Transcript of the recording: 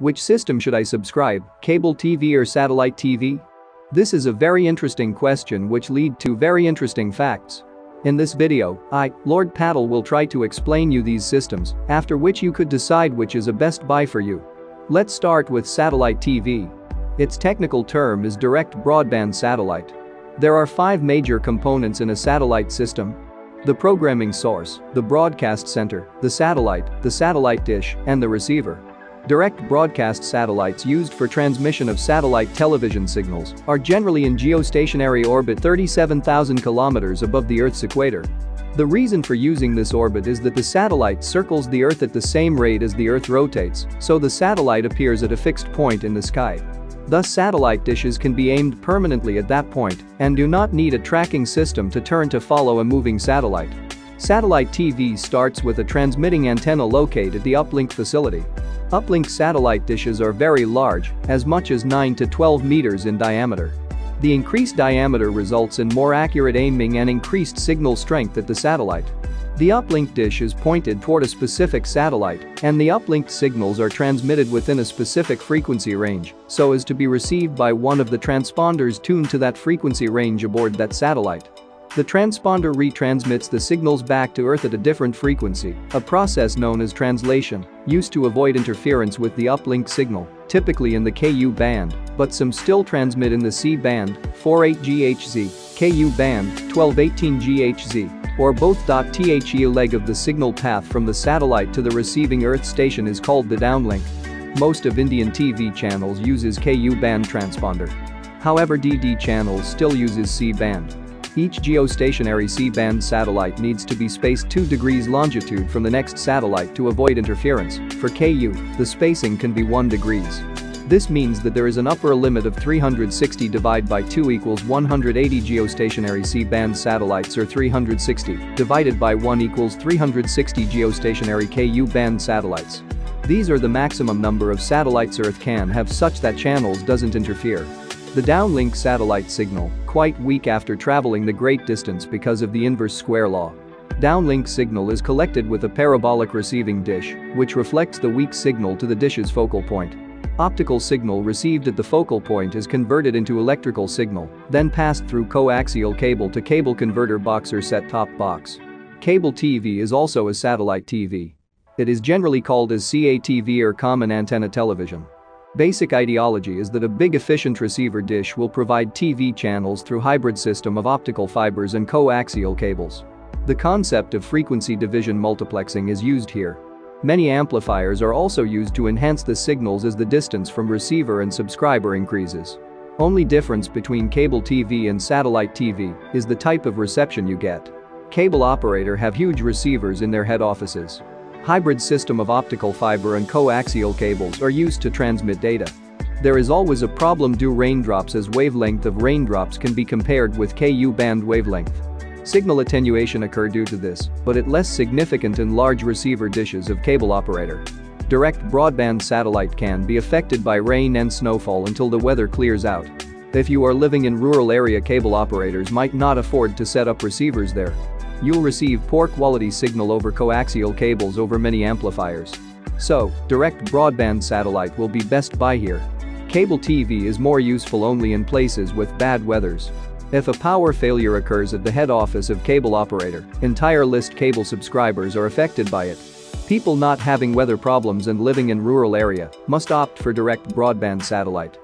Which system should I subscribe, cable TV or satellite TV? This is a very interesting question which lead to very interesting facts. In this video, I, Lord Patil will try to explain you these systems, after which you could decide which is a best buy for you. Let's start with satellite TV. Its technical term is direct broadband satellite. There are five major components in a satellite system. The programming source, the broadcast center, the satellite, the satellite dish, and the receiver. Direct broadcast satellites used for transmission of satellite television signals are generally in geostationary orbit 37,000 kilometers above the Earth's equator. The reason for using this orbit is that the satellite circles the Earth at the same rate as the Earth rotates, so the satellite appears at a fixed point in the sky. Thus satellite dishes can be aimed permanently at that point and do not need a tracking system to turn to follow a moving satellite. Satellite TV starts with a transmitting antenna located at the uplink facility. Uplink satellite dishes are very large, as much as 9 to 12 meters in diameter. The increased diameter results in more accurate aiming and increased signal strength at the satellite. The uplink dish is pointed toward a specific satellite, and the uplinked signals are transmitted within a specific frequency range so as to be received by one of the transponders tuned to that frequency range aboard that satellite. The transponder retransmits the signals back to Earth at a different frequency, a process known as translation, used to avoid interference with the uplink signal, typically in the Ku band, but some still transmit in the C band, 48GHz, Ku band, 1218GHz, or both. The leg of the signal path from the satellite to the receiving Earth station is called the downlink. Most of Indian TV channels uses Ku band transponder. However DD channels still uses C band. Each geostationary C-band satellite needs to be spaced 2 degrees longitude from the next satellite to avoid interference. For KU, the spacing can be 1 degrees. This means that there is an upper limit of 360 divided by 2 equals 180 geostationary C-band satellites or 360 divided by 1 equals 360 geostationary Ku-band satellites. These are the maximum number of satellites Earth can have such that channels doesn't interfere. The downlink satellite signal, quite weak after traveling the great distance because of the inverse square law. Downlink signal is collected with a parabolic receiving dish, which reflects the weak signal to the dish's focal point. Optical signal received at the focal point is converted into electrical signal, then passed through coaxial cable to cable converter box or set-top box. Cable TV is also a satellite TV. It is generally called as CATV or common antenna television. Basic ideology is that a big efficient receiver dish will provide TV channels through hybrid system of optical fibers and coaxial cables. The concept of frequency division multiplexing is used here. Many amplifiers are also used to enhance the signals as the distance from receiver and subscriber increases. Only difference between cable TV and satellite TV is the type of reception you get. Cable operator have huge receivers in their head offices. Hybrid system of optical fiber and coaxial cables are used to transmit data. There is always a problem due raindrops as wavelength of raindrops can be compared with Ku band wavelength. Signal attenuation occur due to this, but it less significant in large receiver dishes of cable operator. Direct broadband satellite can be affected by rain and snowfall until the weather clears out. If you are living in rural area cable operators might not afford to set up receivers there. You'll receive poor quality signal over coaxial cables over many amplifiers. So, direct broadband satellite will be best buy here. Cable TV is more useful only in places with bad weathers. If a power failure occurs at the head office of cable operator, entire list cable subscribers are affected by it. People not having weather problems and living in rural area must opt for direct broadband satellite.